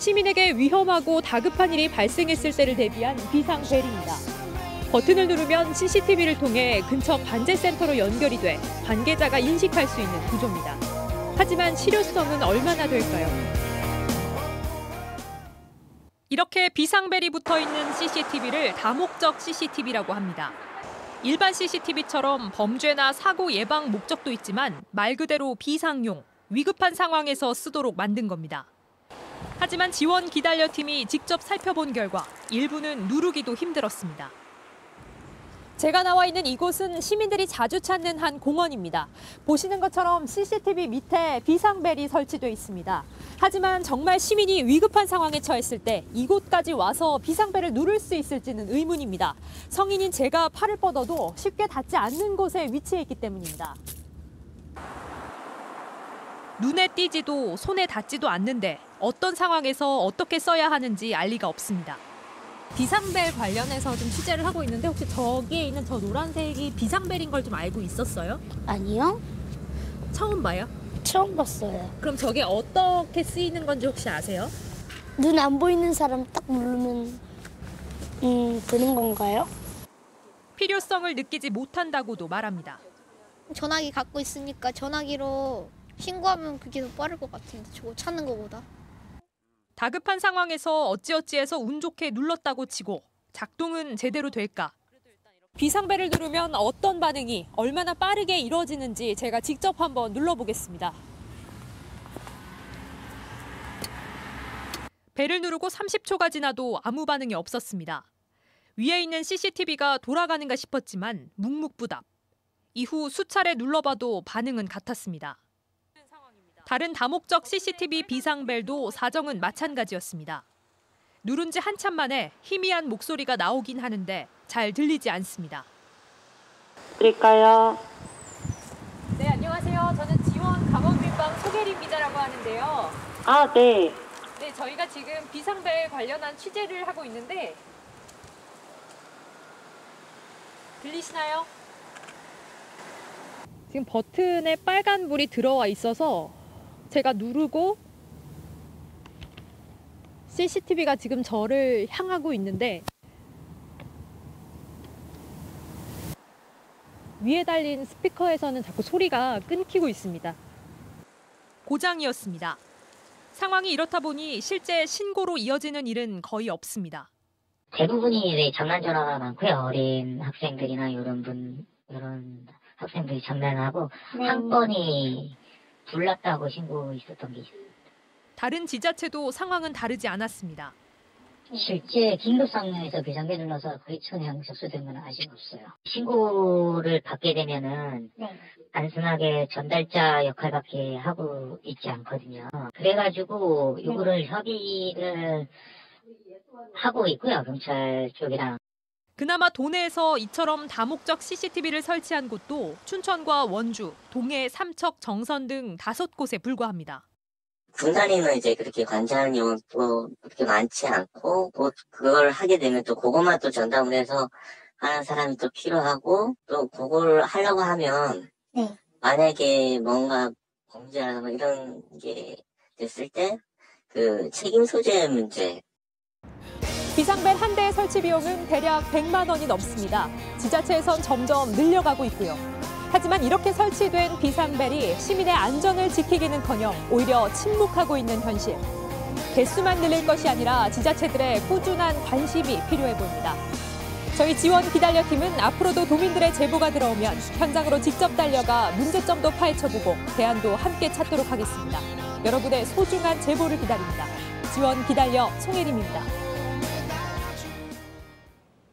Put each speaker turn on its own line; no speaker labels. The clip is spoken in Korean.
시민에게 위험하고 다급한 일이 발생했을 때를 대비한 비상벨입니다. 버튼을 누르면 CCTV를 통해 근처 관제센터로 연결이 돼 관계자가 인식할 수 있는 구조입니다. 하지만 실효성은 얼마나 될까요? 이렇게 비상벨이 붙어 있는 CCTV를 다목적 CCTV라고 합니다. 일반 CCTV처럼 범죄나 사고 예방 목적도 있지만 말 그대로 비상용, 위급한 상황에서 쓰도록 만든 겁니다. 하지만 지원 기다려 팀이 직접 살펴본 결과 일부는 누르기도 힘들었습니다. 제가 나와 있는 이곳은 시민들이 자주 찾는 한 공원입니다. 보시는 것처럼 CCTV 밑에 비상벨이 설치돼 있습니다. 하지만 정말 시민이 위급한 상황에 처했을 때 이곳까지 와서 비상벨을 누를 수 있을지는 의문입니다. 성인인 제가 팔을 뻗어도 쉽게 닿지 않는 곳에 위치해 있기 때문입니다. 눈에 띄지도 손에 닿지도 않는데 어떤 상황에서 어떻게 써야 하는지 알 리가 없습니다. 비상벨 관련해서 좀 취재를 하고 있는데 혹시 저기에 있는 저 노란색이 비상벨인 걸 좀 알고 있었어요?
아니요.
처음 봐요?
처음 봤어요.
그럼 저게 어떻게 쓰이는 건지 혹시 아세요?
눈 안 보이는 사람 딱 누르면 음, 되는 건가요?
필요성을 느끼지 못한다고도 말합니다.
전화기 갖고 있으니까 전화기로 신고하면 그게 더 빠를 것 같은데 저거 찾는 것보다.
다급한 상황에서 어찌어찌해서 운 좋게 눌렀다고 치고 작동은 제대로 될까? 비상벨을 누르면 어떤 반응이 얼마나 빠르게 이루어지는지 제가 직접 한번 눌러보겠습니다. 벨을 누르고 30초가 지나도 아무 반응이 없었습니다. 위에 있는 CCTV가 돌아가는가 싶었지만 묵묵부답. 이후 수차례 눌러봐도 반응은 같았습니다. 다른 다목적 CCTV 비상벨도 사정은 마찬가지였습니다. 누른 지 한참 만에 희미한 목소리가 나오긴 하는데 잘 들리지 않습니다.
드릴까요?
네, 안녕하세요. 저는 지원 강원민방 소개림 기자라고 하는데요.
아, 네.
네, 저희가 지금 비상벨 관련한 취재를 하고 있는데 들리시나요? 지금 버튼에 빨간 불이 들어와 있어서 제가 누르고 CCTV가 지금 저를 향하고 있는데 위에 달린 스피커에서는 자꾸 소리가 끊기고 있습니다. 고장이었습니다. 상황이 이렇다 보니 실제 신고로 이어지는 일은 거의 없습니다.
대부분이 왜 장난 전화가 많고요. 어린 학생들이나 이런 분, 이런 학생들이 장난하고 한 건이 불났다고 신고 있었던 게 있어요.
다른 지자체도 상황은 다르지 않았습니다.
실제 긴급상황에서 비상벨 눌러서 거의천형 접수된 건 아직 없어요. 신고를 받게 되면은 단순하게 전달자 역할밖에 하고 있지 않거든요. 그래가지고 이거를 협의를 하고 있고요. 경찰 쪽이랑.
그나마 도내에서 이처럼 다목적 CCTV를 설치한 곳도 춘천과 원주, 동해, 삼척, 정선 등 다섯 곳에 불과합니다.
군단위는 이제 그렇게 관찰 용도 그렇게 많지 않고 곧 그걸 하게 되면 또 그것만 또 전담을 해서 하는 사람이 또 필요하고 또 그걸 하려고 하면
네.
만약에 뭔가 범죄나 뭐 이런 게 됐을 때 그 책임 소재 문제
비상벨 한 대의 설치 비용은 대략 100만 원이 넘습니다. 지자체에선 점점 늘려가고 있고요. 하지만 이렇게 설치된 비상벨이 시민의 안전을 지키기는커녕 오히려 침묵하고 있는 현실. 개수만 늘릴 것이 아니라 지자체들의 꾸준한 관심이 필요해 보입니다. 저희 지원 기다려 팀은 앞으로도 도민들의 제보가 들어오면 현장으로 직접 달려가 문제점도 파헤쳐보고 대안도 함께 찾도록 하겠습니다. 여러분의 소중한 제보를 기다립니다. 지원 기다려 송혜림입니다.